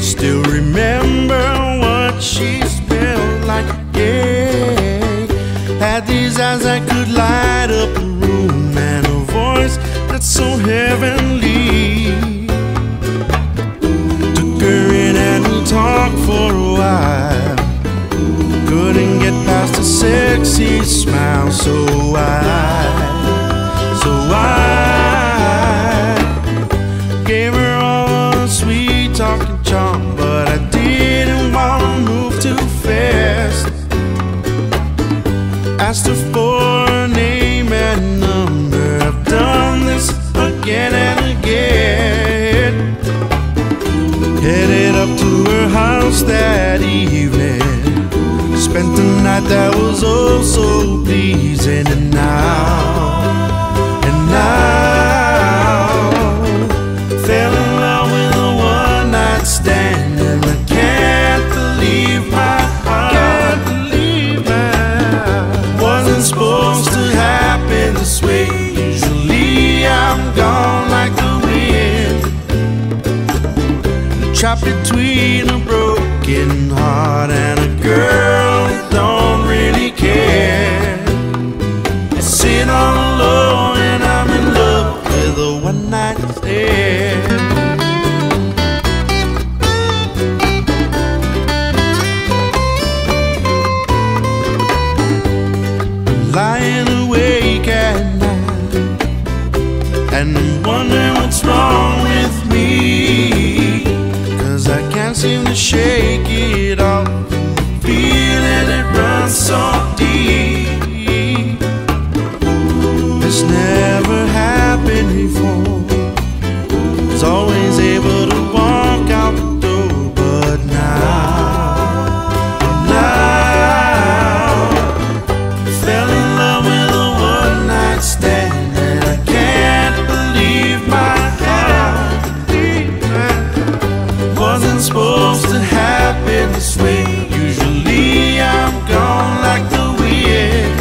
Still remember what she smelled like. Yeah, had these eyes that could light up a room and a voice that's so heavenly. Asked her for her name and number. I've done this again and again. Headed up to her house that evening. Spent the night that was oh so pleasing, and now, between a broken heart and a girl that don't really care. I sit all alone and I'm in love with a one night stand. lying awake at night And supposed to happen this way. Usually I'm gone like the wind,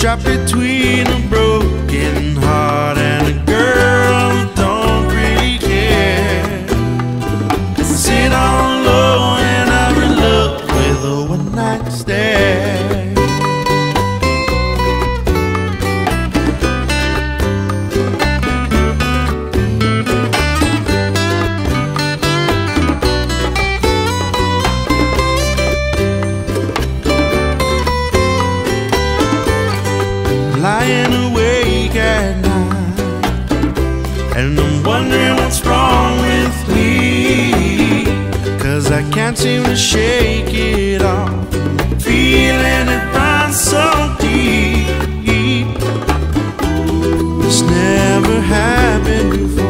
trapped between a broken heart and a girl who don't really care. I Sit on low and I'm in love with a one night stand. Lying awake at night and I'm wondering what's wrong with me. Cause I can't seem to shake it off. Feeling it run so deep. This never happened before.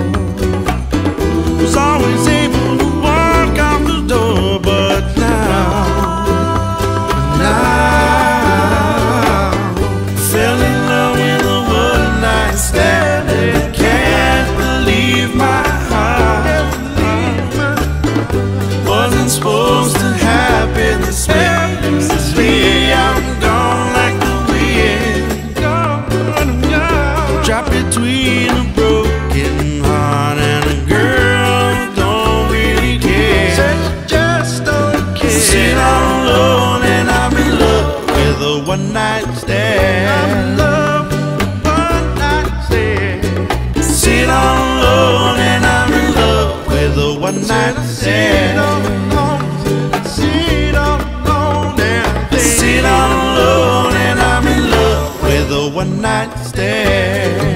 one night stand.